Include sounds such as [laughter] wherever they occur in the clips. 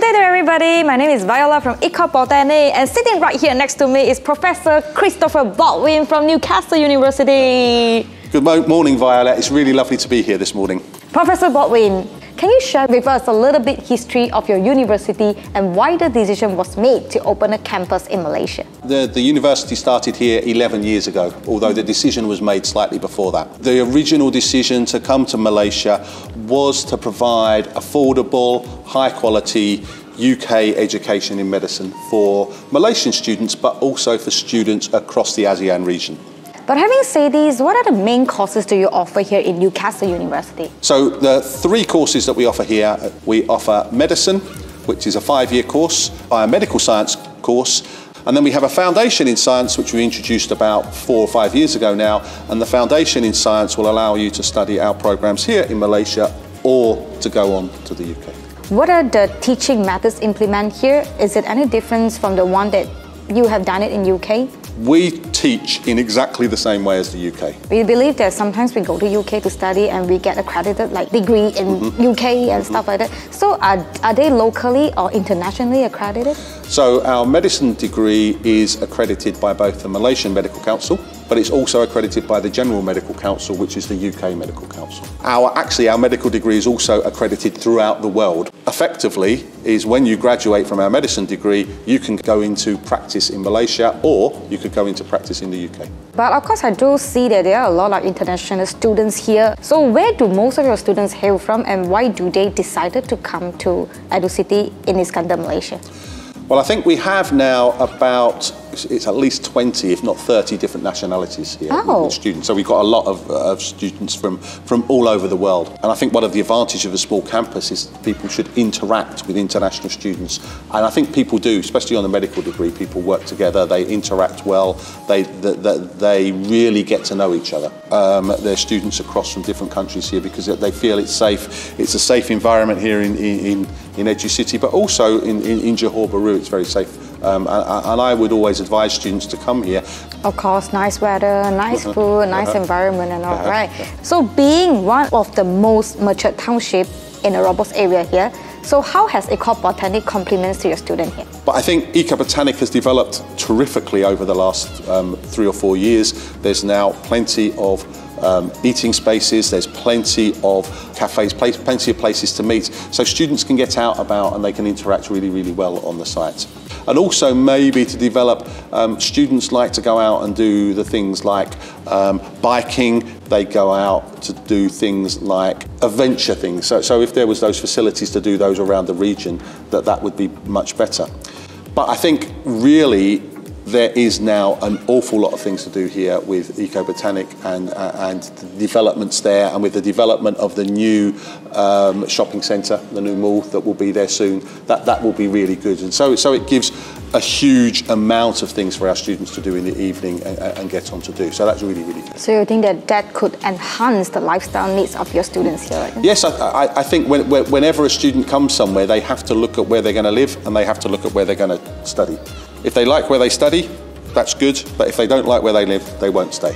Good day to everybody. My name is Viola from Ecobotanic and sitting right here next to me is Professor Christopher Baldwin from Newcastle University. Good morning, Viola. It's really lovely to be here this morning. Professor Baldwin, can you share with us a little bit history of your university and why the decision was made to open a campus in Malaysia? The, the university started here 11 years ago, although the decision was made slightly before that. The original decision to come to Malaysia was to provide affordable, high quality UK education in medicine for Malaysian students, but also for students across the ASEAN region. But having said this, what are the main courses do you offer here in Newcastle University? So the three courses that we offer here, we offer medicine, which is a five-year course, biomedical science course, and then we have a foundation in science, which we introduced about four or five years ago now. And the foundation in science will allow you to study our programs here in Malaysia or to go on to the UK. What are the teaching methods implemented here? Is it any difference from the one that you have done it in UK? We teach in exactly the same way as the UK. We believe that sometimes we go to UK to study and we get accredited like degree in mm -hmm. UK and mm -hmm. stuff like that. So are, are they locally or internationally accredited? So our medicine degree is accredited by both the Malaysian Medical Council but it's also accredited by the General Medical Council, which is the UK Medical Council. Our, actually, our medical degree is also accredited throughout the world. Effectively, is when you graduate from our medicine degree, you can go into practice in Malaysia or you could go into practice in the UK. But of course, I do see that there are a lot of international students here. So where do most of your students hail from and why do they decided to come to Edu City in Iskandar, Malaysia? Well, I think we have now about it's at least 20, if not 30 different nationalities here oh. with students. So we've got a lot of, uh, of, students from, from all over the world. And I think one of the advantages of a small campus is people should interact with international students. And I think people do, especially on the medical degree, people work together, they interact well, they, they, they really get to know each other. Um, they're students across from different countries here because they feel it's safe. It's a safe environment here in, in, in Edu City, but also in, in, in Johor Bahru, it's very safe um, and, and, I would always advise students to come here. Of course, nice weather, nice [laughs] food, nice environment and all, right? So being one of the most mature township in the Robos area here, so how has Ecobotanic complements to your student here? But I think Ecobotanic has developed terrifically over the last um, three or four years. There's now plenty of um, eating spaces, there's plenty of cafes, plenty of places to meet. So students can get out about and they can interact really, really well on the site and also maybe to develop, um, students like to go out and do the things like um, biking, they go out to do things like adventure things. So, so if there was those facilities to do those around the region, that that would be much better. But I think really there is now an awful lot of things to do here with Ecobotanic and, uh, and the developments there and with the development of the new um, shopping centre, the new mall that will be there soon, that, that will be really good. And so, so it gives a huge amount of things for our students to do in the evening and, and, get on to do. So that's really, really good. So you think that that could enhance the lifestyle needs of your students here? Yes, I, I, I think when, whenever a student comes somewhere, they have to look at where they're going to live and they have to look at where they're going to study. If they like where they study, that's good, but if they don't like where they live, they won't stay.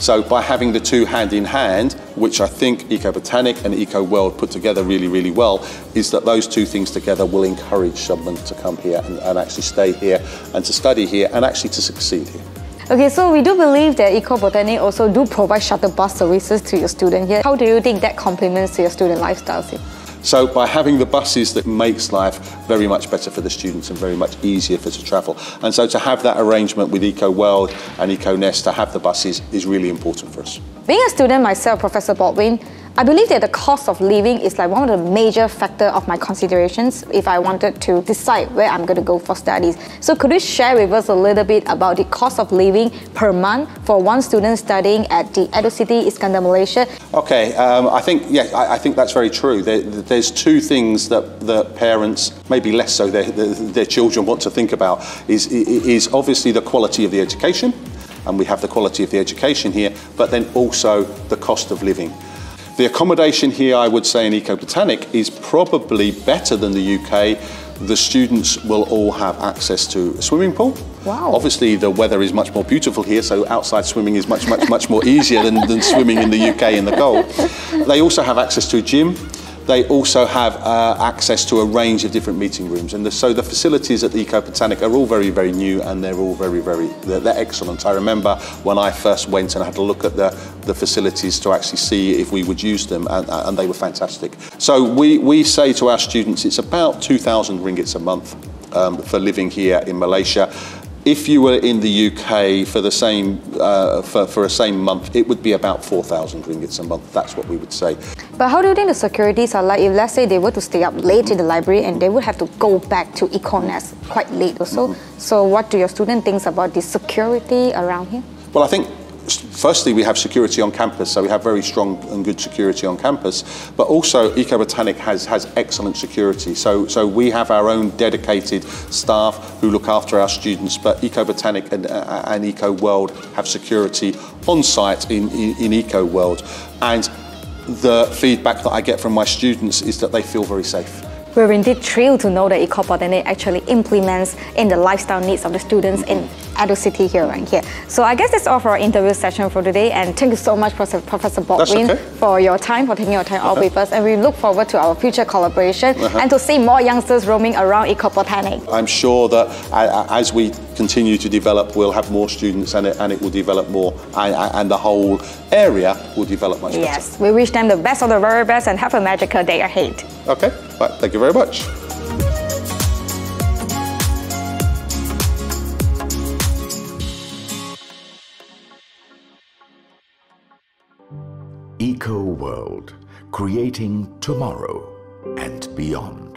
So by having the two hand in hand, which I think Ecobotanic and Eco World put together really, really well, is that those two things together will encourage someone to come here and, and actually stay here and to study here and actually to succeed here. Okay, so we do believe that Ecobotanic also do provide shuttle bus services to your student here. How do you think that complements to your student lifestyles? So by having the buses that makes life very much better for the students and very much easier for to travel. And so to have that arrangement with Eco World and Eco Nest to have the buses is really important for us. Being a student myself, Professor Baldwin, I believe that the cost of living is like one of the major factor of my considerations if I wanted to decide where I'm going to go for studies. So could you share with us a little bit about the cost of living per month for one student studying at the Edu City, Iskandar, Malaysia? Okay, um, I think yeah, I, I, think that's very true. There, there's two things that the parents, maybe less so, their, their, their children want to think about is is obviously the quality of the education, and we have the quality of the education here, but then also the cost of living. The accommodation here, I would say, in Ecobotanic is probably better than the UK. The students will all have access to a swimming pool. Wow. Obviously, the weather is much more beautiful here, so outside swimming is much, much, much more easier than, than swimming in the UK in the cold. They also have access to a gym. They also have uh, access to a range of different meeting rooms. And the, so the facilities at the Eco Botanic are all very, very new and they're all very, very, they're, they're excellent. I remember when I first went and I had to look at the, the facilities to actually see if we would use them and, and they were fantastic. So we, we say to our students it's about 2,000 ringgits a month um, for living here in Malaysia. If you were in the UK for the same uh, for, for a same month, it would be about 4,000 ringgits a month. That's what we would say. But how do you think the securities are like if let's say they were to stay up late in the library and they would have to go back to Econest quite late or so? Mm -hmm. So what do your student think about the security around here? Well, I think firstly, we have security on campus, so we have very strong and good security on campus. But also, Eco Botanic has, has excellent security. So, so we have our own dedicated staff who look after our students, but Eco Botanic and, uh, and Eco World have security on site in, in, in Eco World. And the feedback that I get from my students is that they feel very safe. We're indeed thrilled to know that Eco Botanic actually implements in the lifestyle needs of the students in Edu City here right here. So I guess that's all for our interview session for today and thank you so much Professor Baldwin okay. for your time, for taking your time uh -huh. out with us and we look forward to our future collaboration uh -huh. and to see more youngsters roaming around Eco Botanic. I'm sure that as we continue to develop, we'll have more students and it, and it will develop more and, and the whole area will develop much better. Yes, we wish them the best of the very best and have a magical day ahead. Okay, right, thank you very much. Eco World, creating tomorrow and beyond.